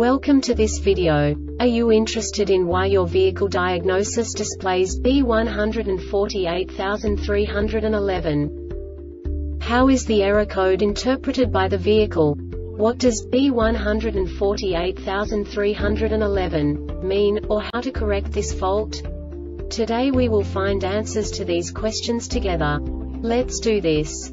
Welcome to this video. Are you interested in why your vehicle diagnosis displays B148311? How is the error code interpreted by the vehicle? What does B148311 mean, or how to correct this fault? Today we will find answers to these questions together. Let's do this.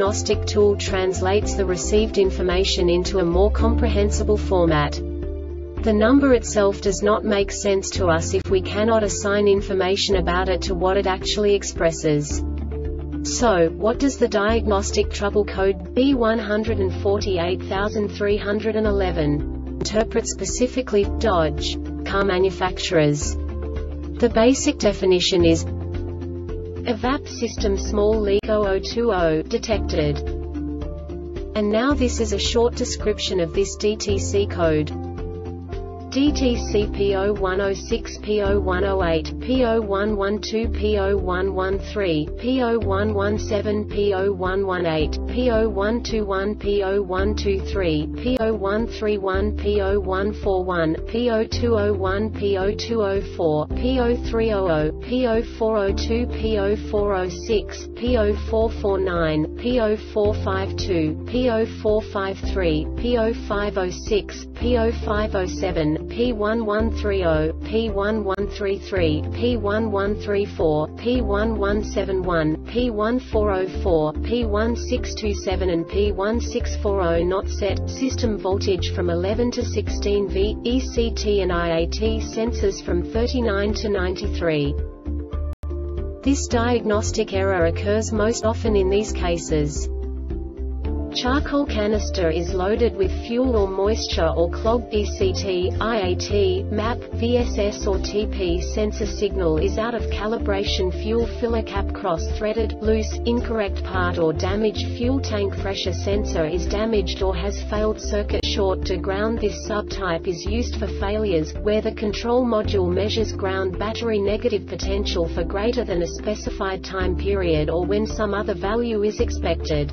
diagnostic tool translates the received information into a more comprehensible format. The number itself does not make sense to us if we cannot assign information about it to what it actually expresses. So, what does the diagnostic trouble code B148311 interpret specifically Dodge car manufacturers? The basic definition is EVAP system small leak 0020 detected. And now this is a short description of this DTC code. DTC P0106 P0108 P0112 P0113 P0117 P0118 P0121 P0123 P0131 P0141 P0201 P0204 P0300 P0402 P0406 P0449 P0452 P0453 P0506 P0507 P1130, P1133, P1134, P1171, P1404, P1627 and P1640 not set, system voltage from 11 to 16 V, ECT and IAT sensors from 39 to 93. This diagnostic error occurs most often in these cases. Charcoal canister is loaded with fuel or moisture or clogged ECT, IAT, MAP, VSS or TP sensor signal is out of calibration fuel filler cap cross-threaded, loose, incorrect part or damaged fuel tank pressure sensor is damaged or has failed circuit short to ground This subtype is used for failures, where the control module measures ground battery negative potential for greater than a specified time period or when some other value is expected.